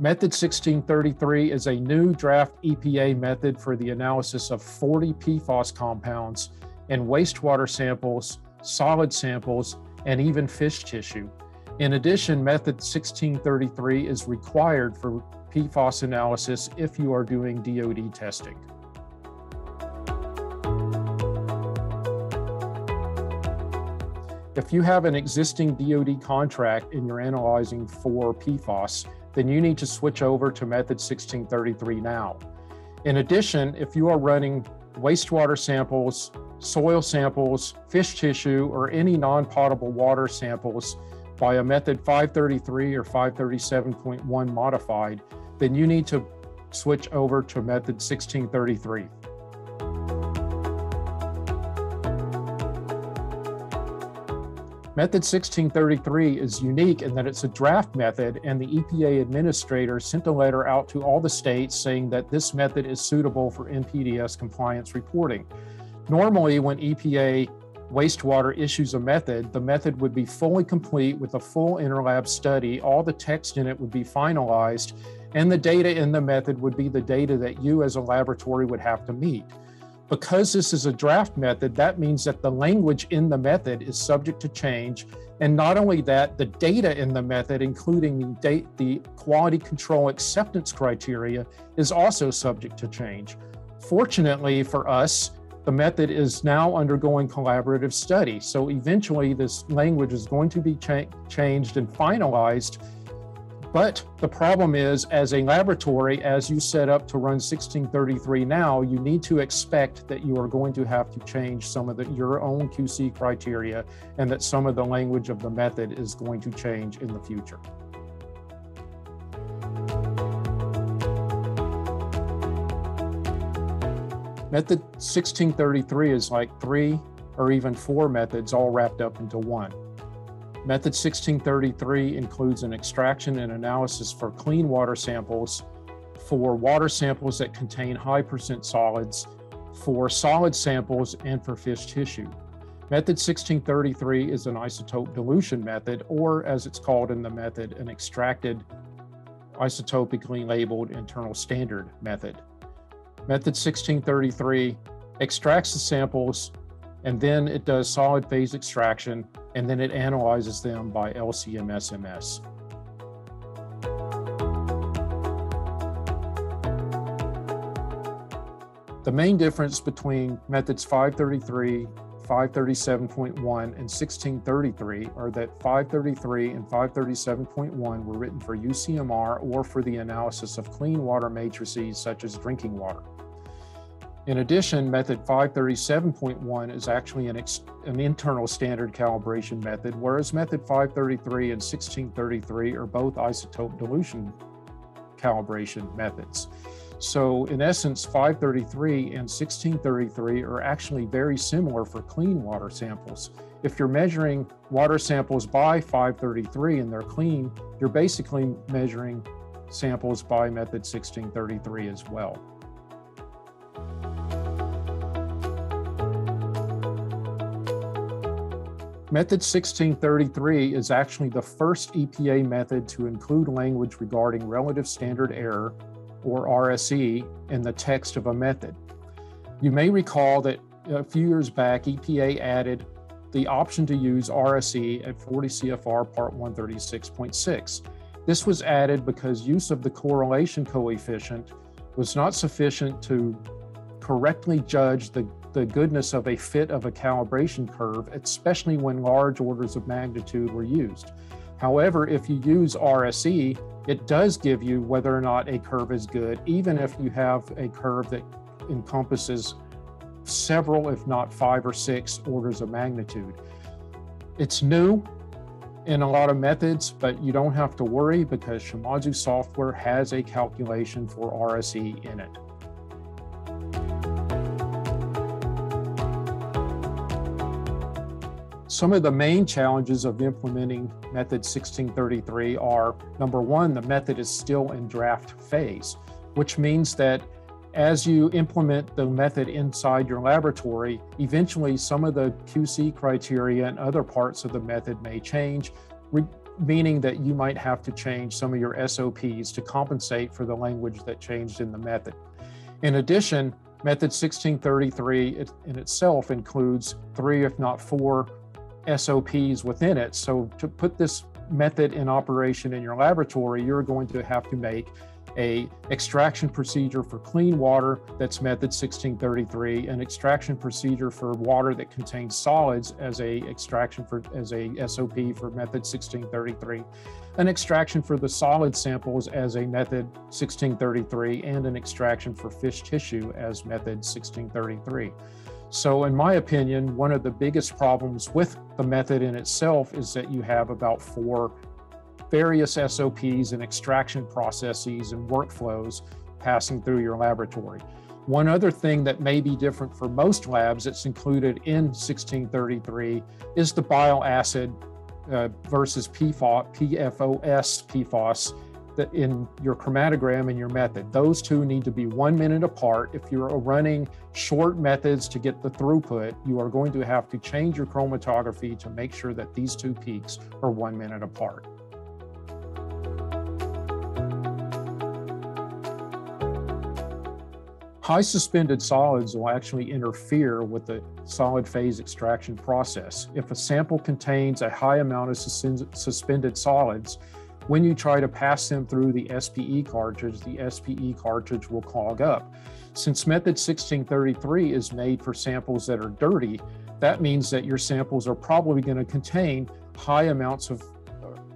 Method 1633 is a new draft EPA method for the analysis of 40 PFAS compounds in wastewater samples, solid samples, and even fish tissue. In addition, method 1633 is required for PFAS analysis if you are doing DoD testing. If you have an existing DoD contract and you're analyzing for PFAS, then you need to switch over to method 1633 now. In addition, if you are running wastewater samples, soil samples, fish tissue, or any non-potable water samples by a method 533 or 537.1 modified, then you need to switch over to method 1633. Method 1633 is unique in that it's a draft method, and the EPA administrator sent a letter out to all the states saying that this method is suitable for NPDES compliance reporting. Normally, when EPA wastewater issues a method, the method would be fully complete with a full interlab study, all the text in it would be finalized, and the data in the method would be the data that you as a laboratory would have to meet. Because this is a draft method, that means that the language in the method is subject to change. And not only that, the data in the method, including the, date, the quality control acceptance criteria, is also subject to change. Fortunately for us, the method is now undergoing collaborative study. So eventually this language is going to be cha changed and finalized but the problem is, as a laboratory, as you set up to run 1633 now, you need to expect that you are going to have to change some of the, your own QC criteria and that some of the language of the method is going to change in the future. Method 1633 is like three or even four methods all wrapped up into one. Method 1633 includes an extraction and analysis for clean water samples, for water samples that contain high percent solids, for solid samples, and for fish tissue. Method 1633 is an isotope dilution method, or as it's called in the method, an extracted isotopically labeled internal standard method. Method 1633 extracts the samples and then it does solid phase extraction and then it analyzes them by LCMSMS. The main difference between methods 533, 537.1, and 1633 are that 533 and 537.1 were written for UCMR or for the analysis of clean water matrices such as drinking water. In addition, method 537.1 is actually an, an, internal standard calibration method, whereas method 533 and 1633 are both isotope dilution calibration methods. So in essence, 533 and 1633 are actually very similar for clean water samples. If you're measuring water samples by 533 and they're clean, you're basically measuring samples by method 1633 as well. Method 1633 is actually the first EPA method to include language regarding relative standard error, or RSE, in the text of a method. You may recall that a few years back, EPA added the option to use RSE at 40 CFR Part 136.6. This was added because use of the correlation coefficient was not sufficient to correctly judge the the goodness of a fit of a calibration curve, especially when large orders of magnitude were used. However, if you use RSE, it does give you whether or not a curve is good, even if you have a curve that encompasses several, if not five or six orders of magnitude. It's new in a lot of methods, but you don't have to worry because Shimadzu software has a calculation for RSE in it. Some of the main challenges of implementing method 1633 are number one, the method is still in draft phase, which means that as you implement the method inside your laboratory, eventually some of the QC criteria and other parts of the method may change, meaning that you might have to change some of your SOPs to compensate for the language that changed in the method. In addition, Method 1633 in itself includes three, if not four, SOPs within it. So to put this method in operation in your laboratory, you're going to have to make a extraction procedure for clean water that's method 1633 an extraction procedure for water that contains solids as a extraction for as a sop for method 1633 an extraction for the solid samples as a method 1633 and an extraction for fish tissue as method 1633 so, in my opinion, one of the biggest problems with the method in itself is that you have about four various SOPs and extraction processes and workflows passing through your laboratory. One other thing that may be different for most labs that's included in 1633 is the bile acid uh, versus PFOS, PFOS, PFOS that in your chromatogram and your method. Those two need to be one minute apart. If you're running short methods to get the throughput, you are going to have to change your chromatography to make sure that these two peaks are one minute apart. High suspended solids will actually interfere with the solid phase extraction process. If a sample contains a high amount of suspended solids, when you try to pass them through the SPE cartridge, the SPE cartridge will clog up. Since method 1633 is made for samples that are dirty, that means that your samples are probably going to contain high amounts of,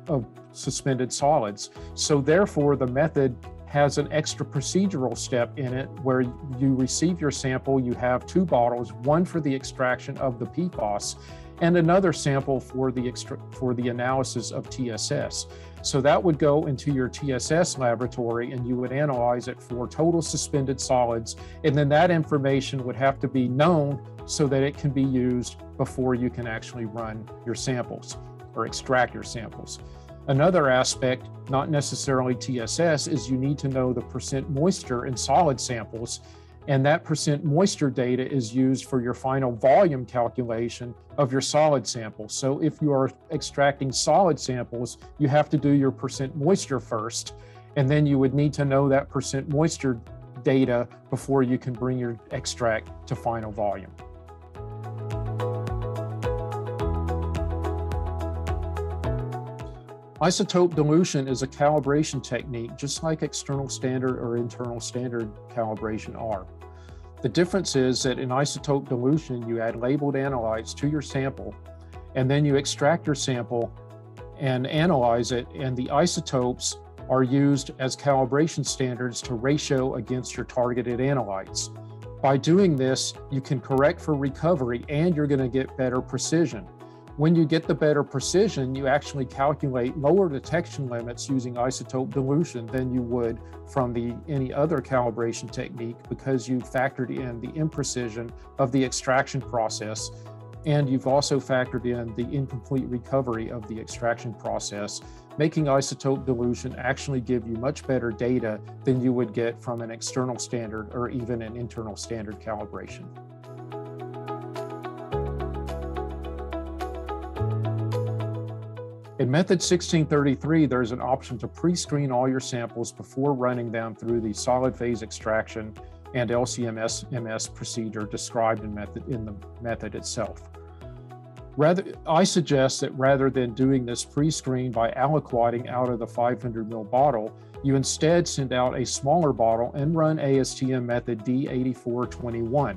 of suspended solids. So therefore, the method has an extra procedural step in it where you receive your sample, you have two bottles, one for the extraction of the PFOS and another sample for the extra, for the analysis of TSS. So that would go into your TSS laboratory and you would analyze it for total suspended solids. And then that information would have to be known so that it can be used before you can actually run your samples or extract your samples. Another aspect, not necessarily TSS, is you need to know the percent moisture in solid samples. And that percent moisture data is used for your final volume calculation of your solid sample. So if you are extracting solid samples, you have to do your percent moisture first. And then you would need to know that percent moisture data before you can bring your extract to final volume. Isotope dilution is a calibration technique just like external standard or internal standard calibration are. The difference is that in isotope dilution, you add labeled analytes to your sample, and then you extract your sample and analyze it, and the isotopes are used as calibration standards to ratio against your targeted analytes. By doing this, you can correct for recovery and you're going to get better precision. When you get the better precision, you actually calculate lower detection limits using isotope dilution than you would from the any other calibration technique because you factored in the imprecision of the extraction process and you've also factored in the incomplete recovery of the extraction process, making isotope dilution actually give you much better data than you would get from an external standard or even an internal standard calibration. In method 1633, there's an option to pre-screen all your samples before running them through the solid phase extraction and LCMS MS procedure described in, method, in the method itself. Rather, I suggest that rather than doing this pre-screen by aliquoting out of the 500 ml bottle, you instead send out a smaller bottle and run ASTM method D8421.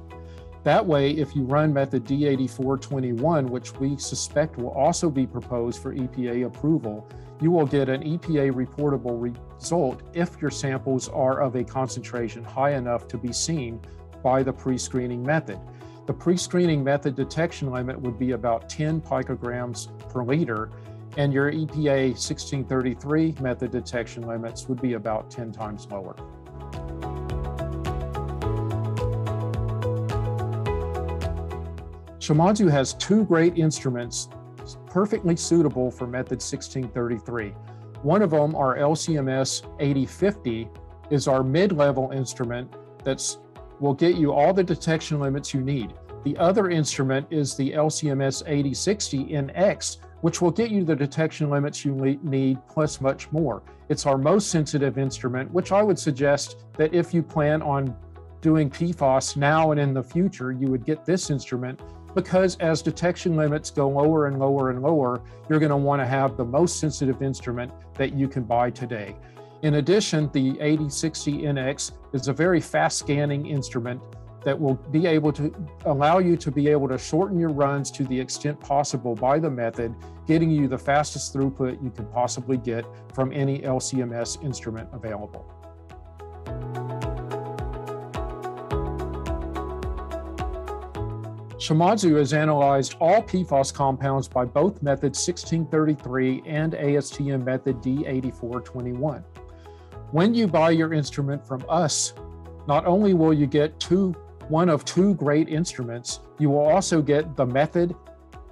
That way, if you run method D8421, which we suspect will also be proposed for EPA approval, you will get an EPA reportable result if your samples are of a concentration high enough to be seen by the pre-screening method. The pre-screening method detection limit would be about 10 picograms per liter, and your EPA 1633 method detection limits would be about 10 times lower. Shimadzu has two great instruments perfectly suitable for method 1633. One of them, our LCMS 8050, is our mid-level instrument that will get you all the detection limits you need. The other instrument is the LCMS 8060NX, which will get you the detection limits you need plus much more. It's our most sensitive instrument, which I would suggest that if you plan on doing PFAS now and in the future, you would get this instrument because as detection limits go lower and lower and lower, you're going to want to have the most sensitive instrument that you can buy today. In addition, the 8060NX is a very fast scanning instrument that will be able to allow you to be able to shorten your runs to the extent possible by the method, getting you the fastest throughput you can possibly get from any LCMS instrument available. Shimadzu has analyzed all PFAS compounds by both method 1633 and ASTM method D8421. When you buy your instrument from us, not only will you get two one of two great instruments. You will also get the method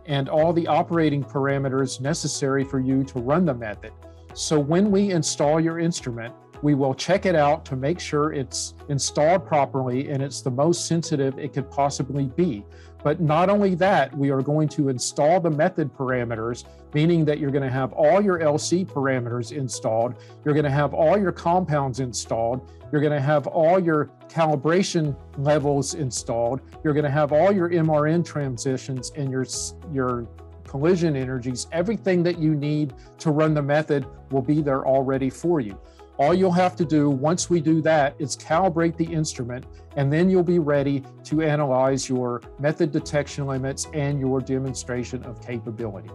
and all the operating parameters necessary for you to run the method. So when we install your instrument, we will check it out to make sure it's installed properly and it's the most sensitive it could possibly be. But not only that, we are going to install the method parameters, meaning that you're going to have all your LC parameters installed, you're going to have all your compounds installed, you're going to have all your calibration levels installed, you're going to have all your MRM transitions and your, your collision energies, everything that you need to run the method will be there already for you. All you'll have to do once we do that is calibrate the instrument, and then you'll be ready to analyze your method detection limits and your demonstration of capability.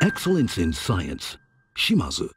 Excellence in science. Shimadzu.